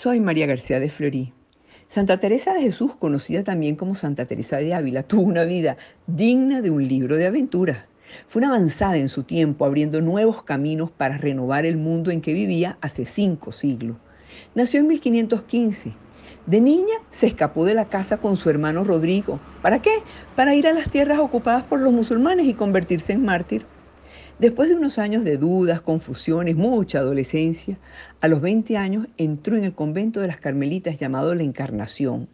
Soy María García de Florí. Santa Teresa de Jesús, conocida también como Santa Teresa de Ávila, tuvo una vida digna de un libro de aventuras. Fue una avanzada en su tiempo, abriendo nuevos caminos para renovar el mundo en que vivía hace cinco siglos. Nació en 1515. De niña se escapó de la casa con su hermano Rodrigo. ¿Para qué? Para ir a las tierras ocupadas por los musulmanes y convertirse en mártir. Después de unos años de dudas, confusiones, mucha adolescencia, a los 20 años entró en el convento de las Carmelitas llamado La Encarnación.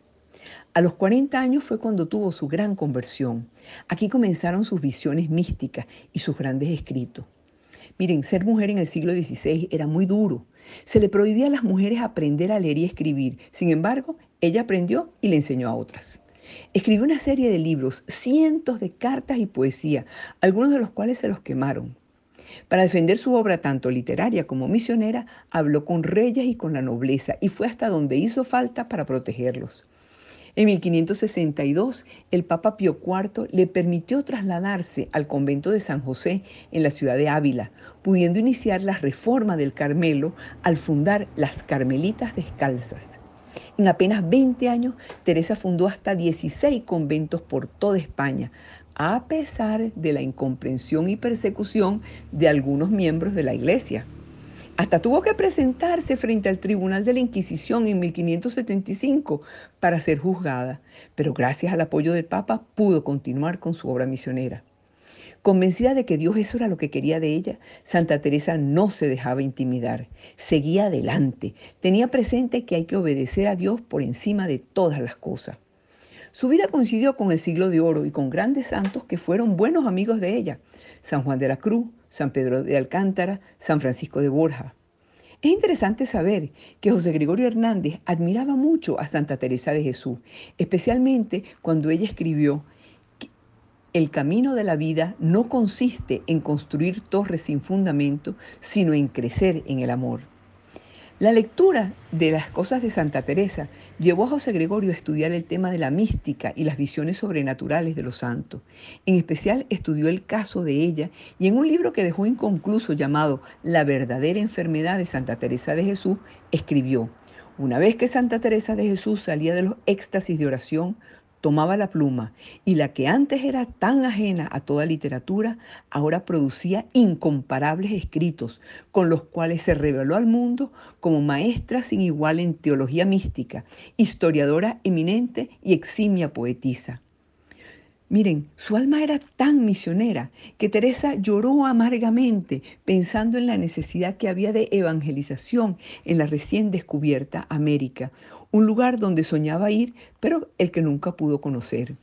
A los 40 años fue cuando tuvo su gran conversión. Aquí comenzaron sus visiones místicas y sus grandes escritos. Miren, ser mujer en el siglo XVI era muy duro. Se le prohibía a las mujeres aprender a leer y escribir. Sin embargo, ella aprendió y le enseñó a otras. Escribió una serie de libros, cientos de cartas y poesía, algunos de los cuales se los quemaron. Para defender su obra tanto literaria como misionera, habló con reyes y con la nobleza y fue hasta donde hizo falta para protegerlos. En 1562, el Papa Pío IV le permitió trasladarse al convento de San José en la ciudad de Ávila, pudiendo iniciar la reforma del Carmelo al fundar las Carmelitas Descalzas. En apenas 20 años, Teresa fundó hasta 16 conventos por toda España, a pesar de la incomprensión y persecución de algunos miembros de la Iglesia. Hasta tuvo que presentarse frente al Tribunal de la Inquisición en 1575 para ser juzgada, pero gracias al apoyo del Papa pudo continuar con su obra misionera. Convencida de que Dios eso era lo que quería de ella, Santa Teresa no se dejaba intimidar, seguía adelante, tenía presente que hay que obedecer a Dios por encima de todas las cosas. Su vida coincidió con el siglo de oro y con grandes santos que fueron buenos amigos de ella, San Juan de la Cruz, San Pedro de Alcántara, San Francisco de Borja. Es interesante saber que José Gregorio Hernández admiraba mucho a Santa Teresa de Jesús, especialmente cuando ella escribió el camino de la vida no consiste en construir torres sin fundamento, sino en crecer en el amor. La lectura de las cosas de Santa Teresa llevó a José Gregorio a estudiar el tema de la mística y las visiones sobrenaturales de los santos. En especial estudió el caso de ella y en un libro que dejó inconcluso llamado La verdadera enfermedad de Santa Teresa de Jesús, escribió, una vez que Santa Teresa de Jesús salía de los éxtasis de oración, tomaba la pluma y la que antes era tan ajena a toda literatura, ahora producía incomparables escritos con los cuales se reveló al mundo como maestra sin igual en teología mística, historiadora eminente y eximia poetisa. Miren, su alma era tan misionera que Teresa lloró amargamente pensando en la necesidad que había de evangelización en la recién descubierta América, un lugar donde soñaba ir, pero el que nunca pudo conocer.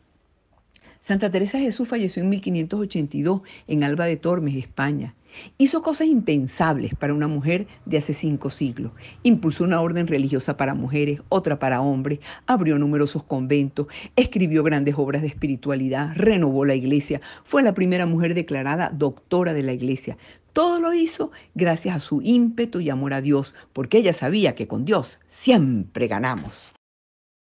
Santa Teresa Jesús falleció en 1582 en Alba de Tormes, España. Hizo cosas impensables para una mujer de hace cinco siglos. Impulsó una orden religiosa para mujeres, otra para hombres, abrió numerosos conventos, escribió grandes obras de espiritualidad, renovó la iglesia, fue la primera mujer declarada doctora de la iglesia. Todo lo hizo gracias a su ímpetu y amor a Dios, porque ella sabía que con Dios siempre ganamos.